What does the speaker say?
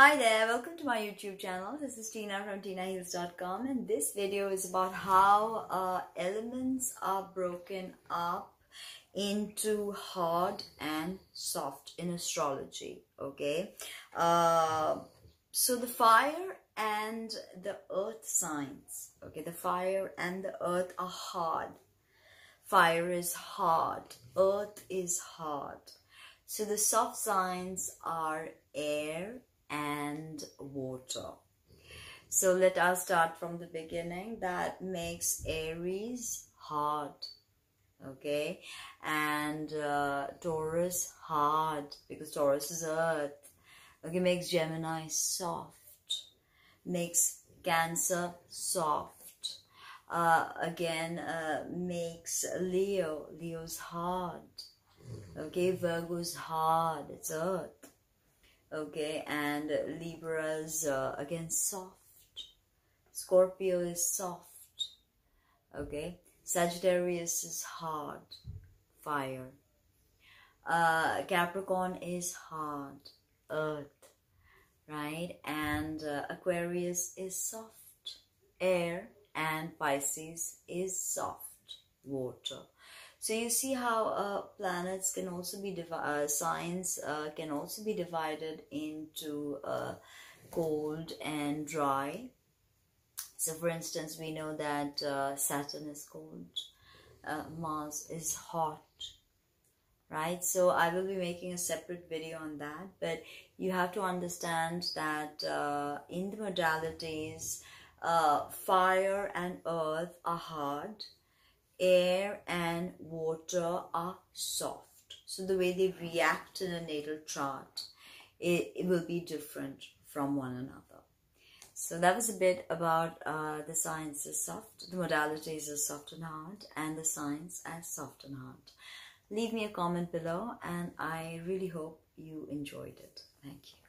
Hi there, welcome to my YouTube channel. This is Tina from TinaHeals.com and this video is about how uh, elements are broken up into hard and soft in astrology, okay? Uh, so the fire and the earth signs, okay? The fire and the earth are hard. Fire is hard, earth is hard. So the soft signs are air, and water. So let us start from the beginning. That makes Aries hard, okay? And uh, Taurus hard because Taurus is earth. Okay, makes Gemini soft. Makes Cancer soft. Uh, again, uh, makes Leo. Leo's hard. Okay, Virgo's hard. It's earth okay and libras uh, again soft. Scorpio is soft. Okay sagittarius is hard. Fire. Uh, capricorn is hard. Earth. Right? And uh, aquarius is soft. Air and pisces is soft. Water so you see how uh, planets can also be divided, uh, signs uh, can also be divided into uh, cold and dry. So for instance, we know that uh, Saturn is cold, uh, Mars is hot, right? So I will be making a separate video on that, but you have to understand that in the modalities, fire and earth are hard, air and water are soft. So the way they react in a natal chart, it, it will be different from one another. So that was a bit about uh, the signs as soft, the modalities as soft and hard, and the signs as soft and hard. Leave me a comment below, and I really hope you enjoyed it. Thank you.